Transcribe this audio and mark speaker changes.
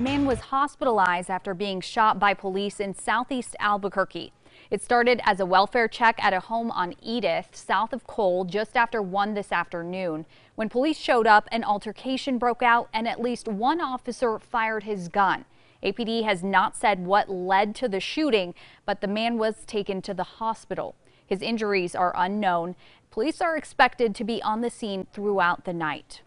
Speaker 1: Man was hospitalized after being shot by police in southeast Albuquerque. It started as a welfare check at a home on Edith, south of Coal, just after 1 this afternoon. When police showed up, an altercation broke out and at least one officer fired his gun. APD has not said what led to the shooting, but the man was taken to the hospital. His injuries are unknown. Police are expected to be on the scene throughout the night.